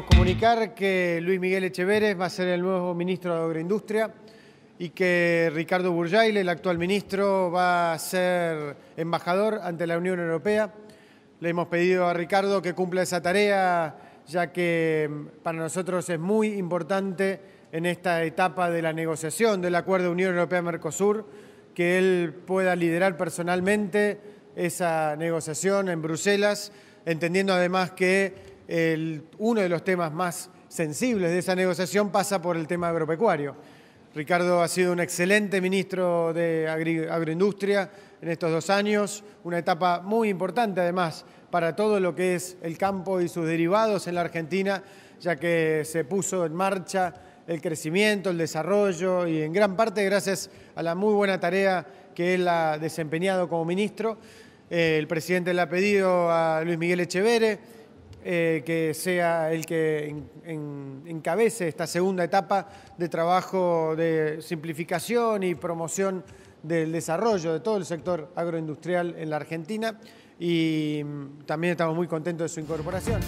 comunicar que Luis Miguel Echeveres va a ser el nuevo ministro de Agroindustria y que Ricardo Burjaile, el actual ministro, va a ser embajador ante la Unión Europea. Le hemos pedido a Ricardo que cumpla esa tarea, ya que mm, para nosotros es muy importante en esta etapa de la negociación del acuerdo Unión Europea-Mercosur, que él pueda liderar personalmente esa negociación en Bruselas, entendiendo además que uno de los temas más sensibles de esa negociación pasa por el tema agropecuario. Ricardo ha sido un excelente ministro de agroindustria en estos dos años, una etapa muy importante además para todo lo que es el campo y sus derivados en la Argentina, ya que se puso en marcha el crecimiento, el desarrollo y en gran parte gracias a la muy buena tarea que él ha desempeñado como ministro. Eh, el presidente le ha pedido a Luis Miguel Echevere eh, que sea el que encabece esta segunda etapa de trabajo de simplificación y promoción del desarrollo de todo el sector agroindustrial en la Argentina y mm, también estamos muy contentos de su incorporación.